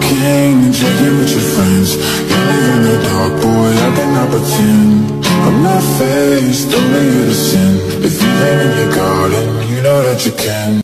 king, drinking with your friends. You live in the dark, boy, I cannot pretend. I'm not faced, only you to sin If you live in your garden, you know that you can.